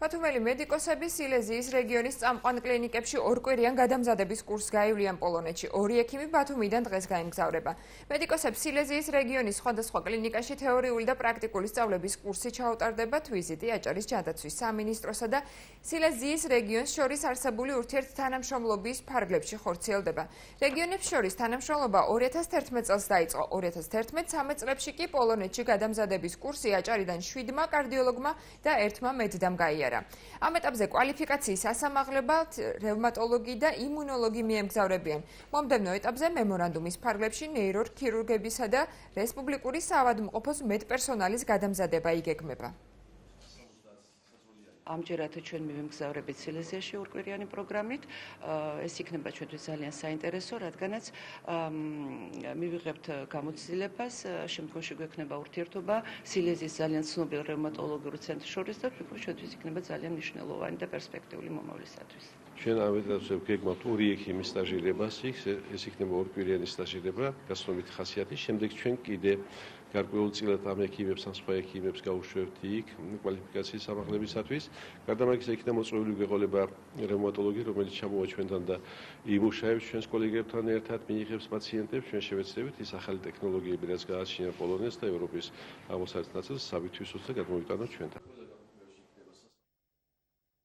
ბათუმელი მედიკოსები სილეზიის რეგიონის წამყვან კლინიკებში ორკვირიან გადამზადების კურსს გაივლიან პოლონეთში. ორი ექიმი ბათუმიდან დღეს გაემგზავრება. მედიკოსებს სილეზიის რეგიონის სხვადასხვა კლინიკაში თეორიული და პრაქტიკული სწავლების კურსი ჩაუტარდებათ ვიზიტი აჭარის ჯანდაცვის სამინისტროსა და სილეზიის რეგიონს შორის არსებული ურთიერთთანამშრომლობის ფარგლებში ხორციელდება. რეგიონებს შორის თანამშრომლობა 2011 წელს დაიწყო. 2011-13 წლებში კი პოლონეთში გადამზადების კურსი აჭარიდან 7-მა კარდიოლოგმა და 1-მა მედდამ გაიარა. აღიარა. ამ ეტაპზე კვალიფიკაციის ასამაღლებად რევმატოლოგი და იმუნოლოგი მიემგზავრებიან. მომდევნო ეტაპზე მემორანდუმის ფარგლებში ნეიროქირურგებისა და რესპუბლიკური საავადმყოფოს მედპერსონალის გადამზადება იგეგმება. ამჯერად ჩვენ მივემგზავრებით სილეზიაში ორკვირიანი პროგრამით. ეს იქნება ჩვენთვის ძალიან საინტერესო, რადგანაც მივიღებთ გამოცდილებას, შემდგომში გვექნება ურთიერთობა სილეზიის ძალიან ცნობილ რევმატოლოგიურ ცენტრს შორის და ფიქრობ ჩვენთვის იქნება ძალიან მნიშვნელოვანი და პერსპექტიული მომავლისათვის. ჩვენ ამიტომაც ვგეგმავთ ორი ექიმის სტაჟირებას, ეს იქნება ორკვირიანი სტაჟირება, გასწრომითი ხასიათის. შემდეგ ჩვენ კიდე გარკვეულწილად ამ ექიმებს ან სხვა ექიმებს გაუშვებთ იქ კვალიფიკაციის ამაღლებისათვის. გარდა მაგისა იქნება მოწვეული გვეყოლება რევმატოლოგი, რომელიც ჩამოვა ჩვენთან და იმუშავებს ჩვენს კოლეგებთან ერთად, მიიღებს პაციენტებს, ჩვენ შევეცდებით ის ახალი ტექნოლოგიები, რაც გააჩნია პოლონეთს და ევროპის აღმოსავლეთ ნაწილს, საბიტვისოს და გადმოვიტანოთ ჩვენთან.